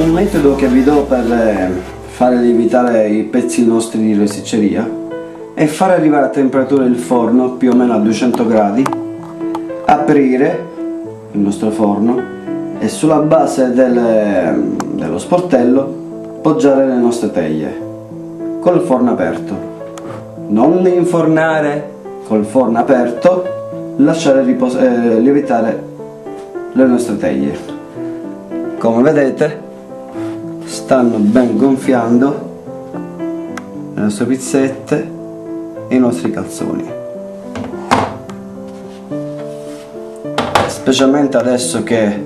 Un metodo che vi do per eh, fare lievitare i pezzi nostri di rosticceria è far arrivare a temperatura il forno più o meno a 200 gradi, aprire il nostro forno e sulla base del- dello sportello poggiare le nostre teglie col forno aperto. Non infornare col forno aperto, lasciare eh, lievitare le nostre teglie. Come vedete stanno ben gonfiando le nostre pizzette e i nostri calzoni. Specialmente adesso che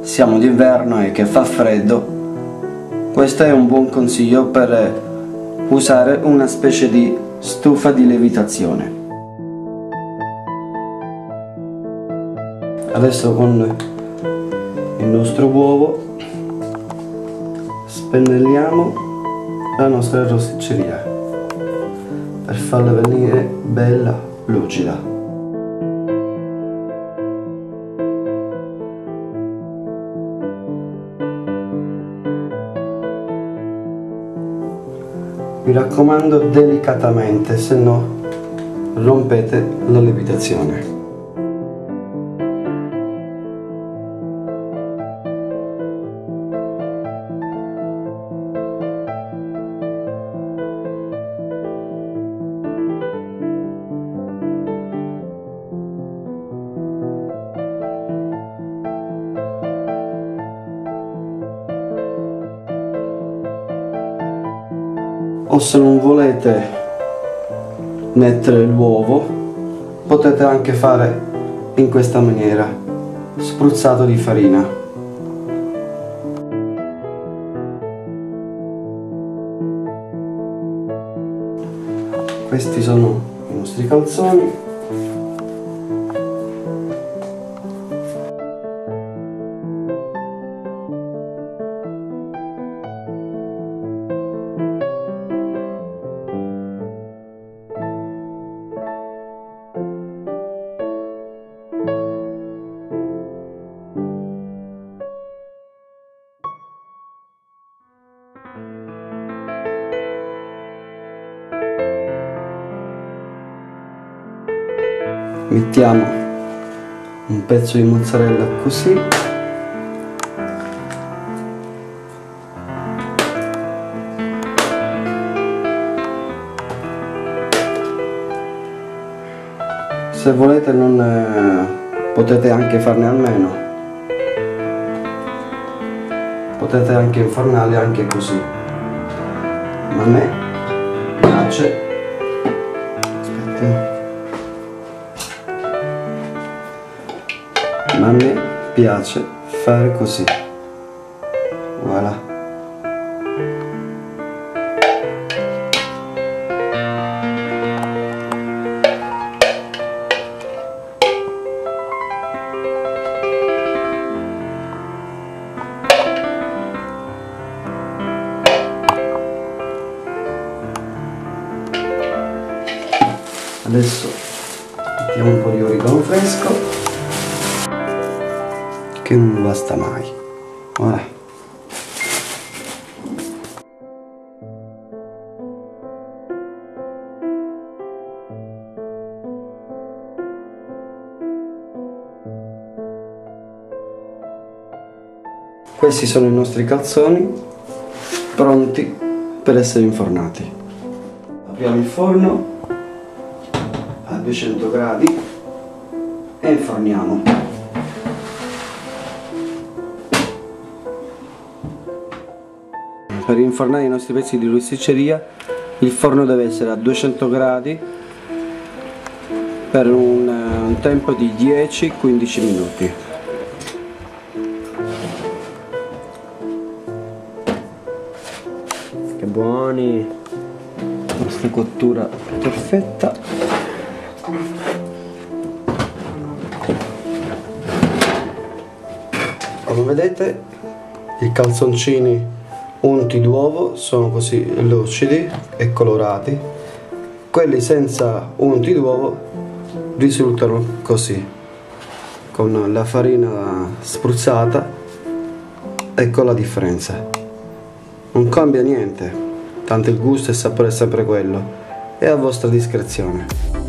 siamo d'inverno e che fa freddo, questo è un buon consiglio per usare una specie di stufa di lievitazione. Adesso con il nostro uovo spennelliamo la nostra rosticceria per farla venire bella lucida. Mi raccomando delicatamente, se no rompete la lievitazione. O se non volete mettere l'uovo potete anche fare in questa maniera spruzzato di farina. Questi sono i nostri calzoni mettiamo un pezzo di mozzarella così. Se volete non eh, potete anche farne almeno. Potete anche infornarli anche così. Ma a me piace ma a me piace fare così. Voilà. Adesso mettiamo un po' di origano fresco che non guasta mai. Voilà. Questi sono i nostri calzoni pronti per essere infornati. Apriamo il forno a 200 gradi e inforniamo. Per infornare i nostri pezzi di rosticceria il forno deve essere a 200 gradi per un, eh, un tempo di 10-15 minuti. Che buoni! Nostra cottura perfetta. Come vedete i calzoncini unti d'uovo sono così lucidi e colorati. Quelli senza unti d'uovo risultano così con la farina spruzzata. Ecco la differenza. Non cambia niente tanto il gusto e il sapore è sempre quello. È a vostra discrezione